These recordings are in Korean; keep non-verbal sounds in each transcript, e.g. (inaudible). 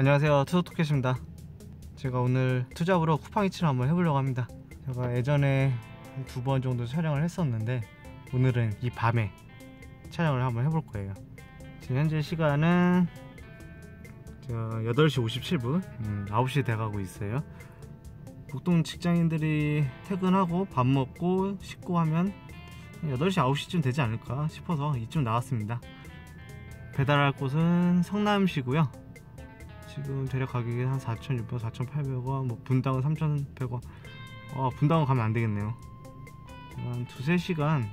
안녕하세요. 투도토켓입니다. 제가 오늘 투잡으로 쿠팡이치를 한번 해보려고 합니다. 제가 예전에 두 번 정도 촬영을 했었는데 오늘은 이 밤에 촬영을 한번 해볼 거예요. 지금 현재 시간은 8시 57분 음, 9시 돼가고 있어요. 보통 직장인들이 퇴근하고 밥 먹고 씻고 하면 8시 9시쯤 되지 않을까 싶어서 이쯤 나왔습니다. 배달할 곳은 성남시고요 지금 대략 가격이 한 4,600원, 4,800원, 뭐 분당은 3,100원. 어, 분당은 가면 안 되겠네요. 한 두세 시간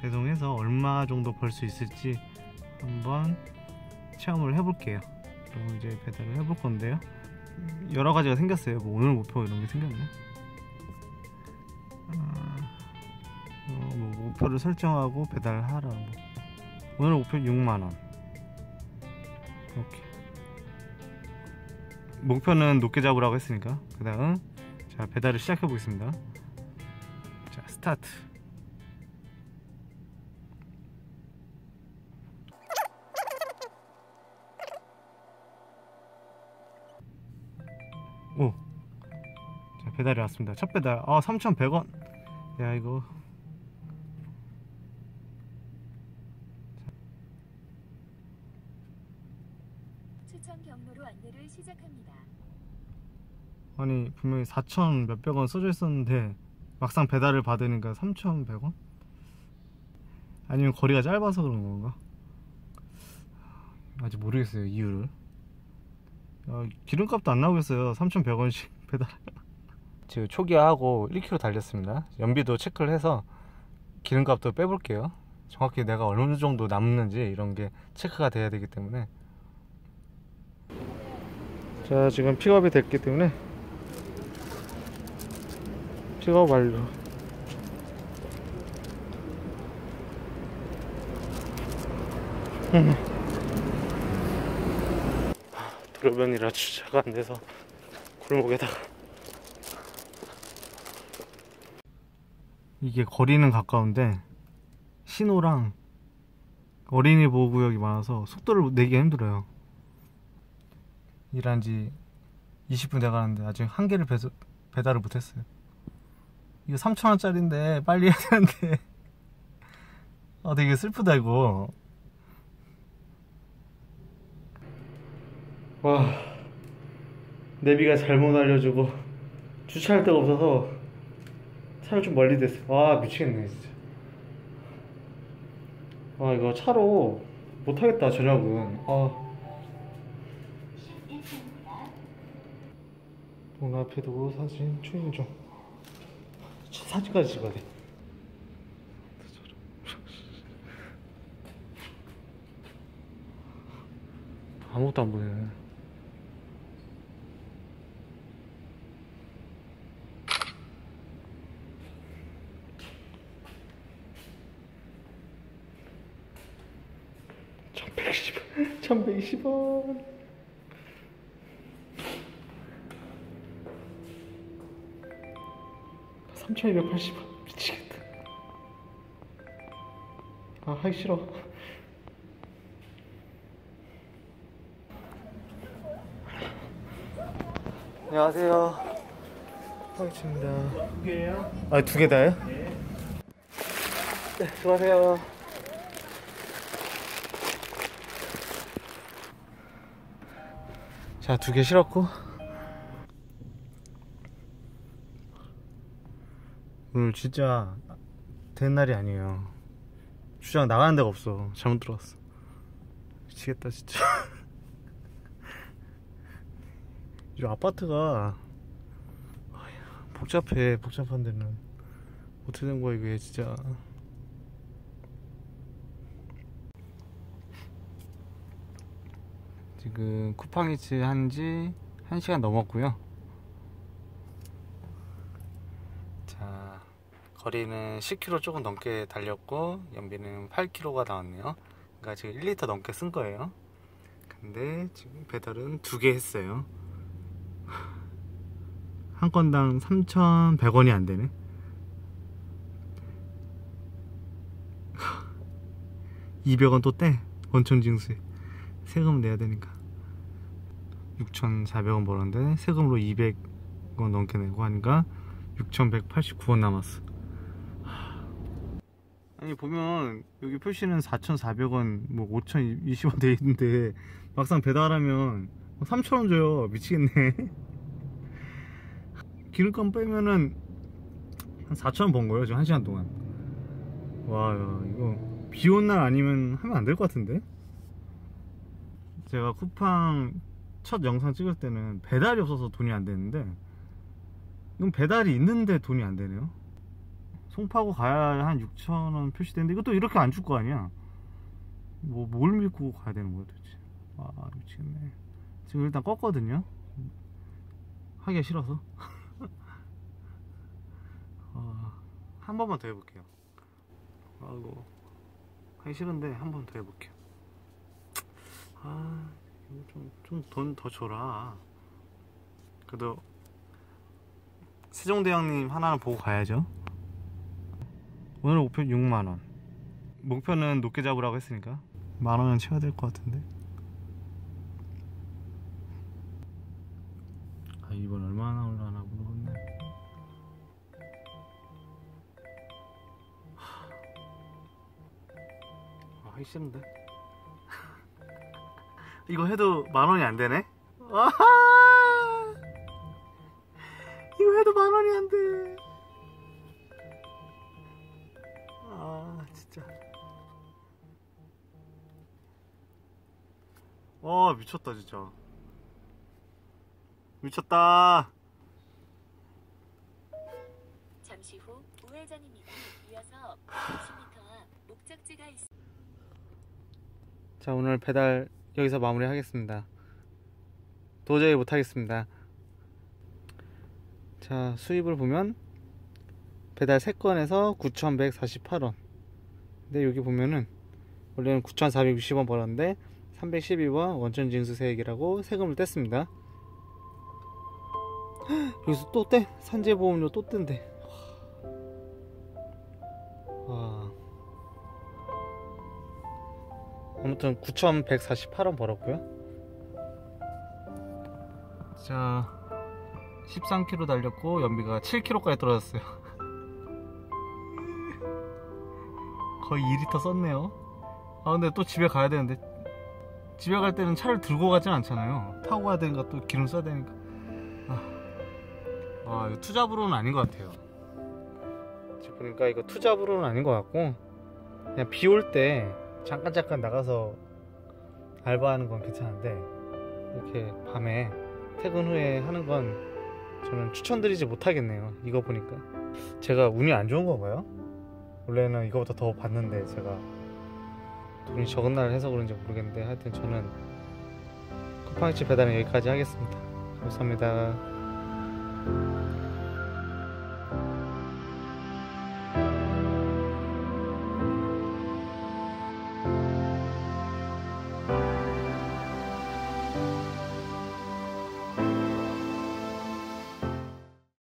배송해서 얼마 정도 벌 수 있을지 한번 체험을 해볼게요. 그리고 이제 배달을 해볼 건데요. 여러 가지가 생겼어요. 뭐 오늘 목표 이런 게 생겼네. 어, 뭐 목표를 설정하고 배달하라. 뭐. 오늘 목표 6만 원. 이렇게. 목표는 높게 잡으라고 했으니까. 그 다음 자 배달을 시작해 보겠습니다. 자 스타트. 오. 자 배달이 왔습니다. 첫 배달. 아 3,100원. 야 이거 추천 경로로 안내를 시작합니다. 아니 분명히 4천 몇백 원 써져 있었는데 막상 배달을 받으니까 3,100원? 아니면 거리가 짧아서 그런 건가? 아직 모르겠어요 이유를. 아, 기름값도 안 나오겠어요. 3,100원씩 (laughs) 배달. 지금 초기화하고 1km 달렸습니다. 연비도 체크를 해서 기름값도 빼볼게요. 정확히 내가 어느 정도 남는지 이런 게 체크가 돼야 되기 때문에. 자 지금 픽업이 됐기 때문에 픽업 완료 음. 도로변이라 주차가 안 돼서 골목에다가 이게 거리는 가까운데 신호랑 어린이 보호구역이 많아서 속도를 내기 힘들어요. 일한 지 20분 돼가는데 아직 한 개를 배, 배달을 못했어요 이거 3천원짜리인데 빨리 해야 되는데. 아 되게 슬프다 이거. 와 내비가 잘못 알려주고 주차할 데가 없어서 차를 좀 멀리 댔어 와 미치겠네 진짜. 아 이거 차로 못하겠다 저녁은. 아. 문 앞에 두고 사진 중 사진까지 찍어야 돼 아무것도 안 보이네 천백이십 원 3280원. 미치겠다. 아 하기 싫어. 안녕하세요. 황치입니다. 두 개요? 아두 개 다요? 네. 네 수고하세요. 자두 개 실었고 오늘 진짜 된 날이 아니에요. 주장 나가는 데가 없어. 잘못 들어왔어. 미치겠다 진짜. (laughs) 이 아파트가 복잡해 복잡한 데는. 어떻게 된 거야 이게 진짜. 지금 쿠팡이츠 한지 1시간 넘었고요 거리는 10km 조금 넘게 달렸고 연비는 8km가 나왔네요. 그러니까 지금 1리터 넘게 쓴 거예요. 근데 지금 배달은 두 개 했어요. (laughs) 한 건당 3,100원이 안 되네. (laughs) 200원 또 떼. 원천 징수에. 세금 내야 되니까. 6,400원 벌었는데 세금으로 200원 넘게 내고 하니까 6,189원 남았어. 하. 아니 보면 여기 표시는 4,400원, 뭐 5,020원 돼 있는데 막상 배달하면 3,000원 줘요. 미치겠네. (laughs) 기름값 빼면은 한 4,000원 번 거예요. 지금 1시간 동안. 와, 야, 이거 비 온 날 아니면 하면 안 될 것 같은데? 제가 쿠팡 첫 영상 찍을 때는 배달이 없어서 돈이 안 되는데 이건 배달이 있는데 돈이 안 되네요. 송파구 가야 한 6,000원 표시되는데 이것도 이렇게 안 줄 거 아니야. 뭐 뭘 믿고 가야 되는 거야 도대체. 와 미치겠네. 지금 일단 껐거든요. 하기가 싫어서. (laughs) 아, 한 번만 더 해볼게요. 아이고 하기 싫은데 한 번 더 해볼게요. 아, 좀돈더 줘라. 그래도 세종대왕님 하나는 보고 가야죠. 오늘 목표 6만 원. 목표는 높게 잡으라고 했으니까 만 원은 채워야 될 것 같은데. 아 이번 얼마나 올라나 모르겠네. 아, 하기 싫은데. (laughs) 이거 해도 만 원이 안 되네? 아하! 이거 해도 만 원이 안 돼. 진짜. 와, 미쳤다, 진짜. 미쳤다. 잠시 후 우회전입니다. 이어서 50m 앞 목적지가 있습니다. 자, 오늘 배달 여기서 마무리 하겠습니다. 도저히 못하겠습니다. 자, 수입을 보면 배달 3건에서 9,148원. 근데 여기 보면은 원래는 9,460원 벌었는데 312원 원천 징수 세액이라고 세금을 뗐습니다. 여기서 또 떼? 산재보험료 또 뗀대. 와. 아무튼 9,148원 벌었고요. 자, 13km 달렸고 연비가 7km까지 떨어졌어요. 거의 2리터 썼네요. 아 근데 또 집에 가야 되는데 집에 갈 때는 차를 들고 가진 않잖아요. 타고 가야 되니까 또 기름 써야 되니까. 아, 아 이거 투잡으로는 아닌 것 같아요. 지금 보니까 이거 투잡으로는 아닌 것 같고 그냥 비 올 때 잠깐 잠깐 나가서 알바하는 건 괜찮은데 이렇게 밤에 퇴근 후에 하는 건 저는 추천드리지 못하겠네요. 이거 보니까 제가 운이 안 좋은 거 봐요. 원래는 이거보다 더 받는데 제가 돈이 적은 날 해서 그런지 모르겠는데 하여튼 저는 쿠팡이츠 배달은 여기까지 하겠습니다. 감사합니다.